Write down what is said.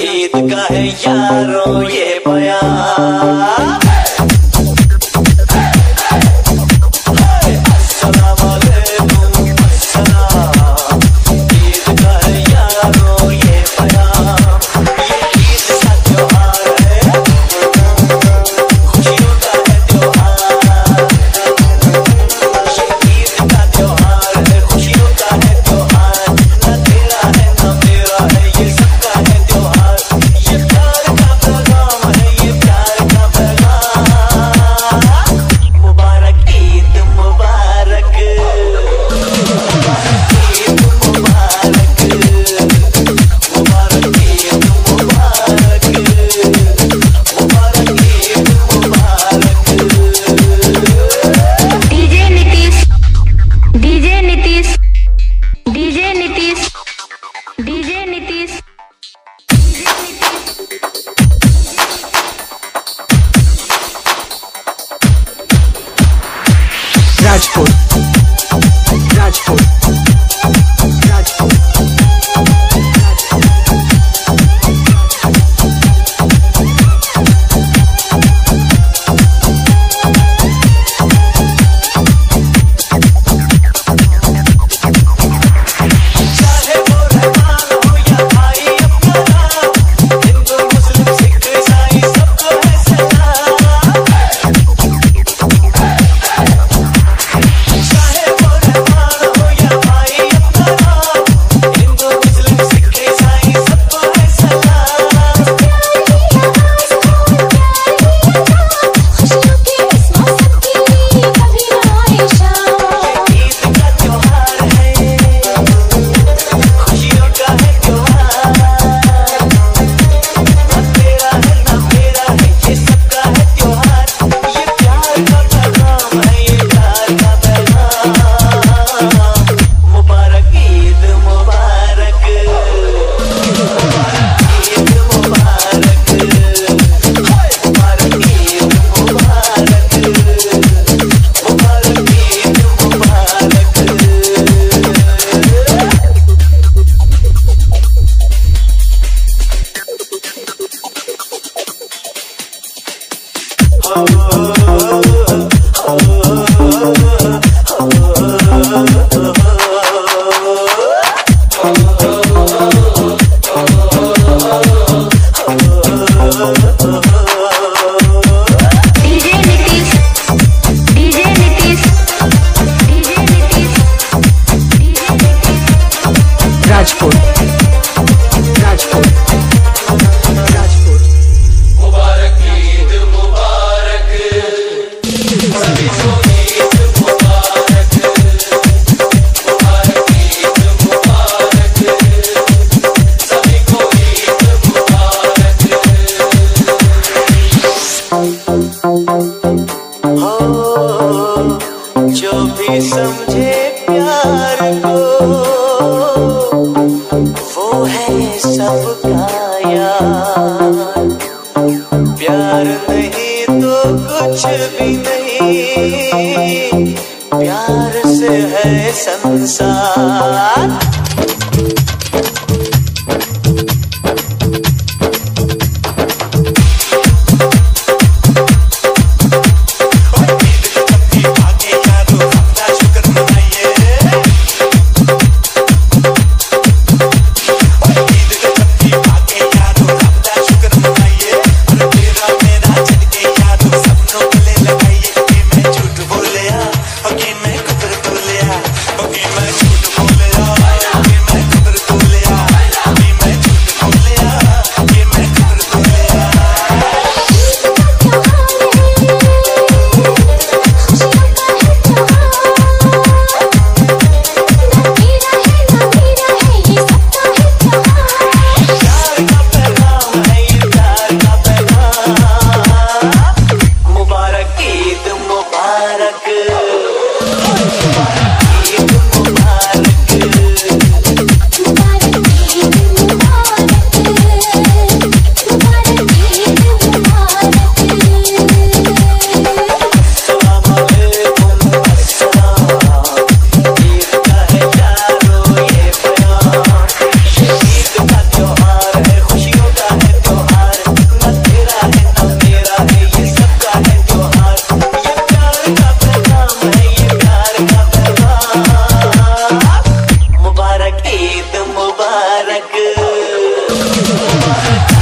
ईद का है यारों ये बयान। Grać pod Grać pod Grać pod प्यार से है संसार। Música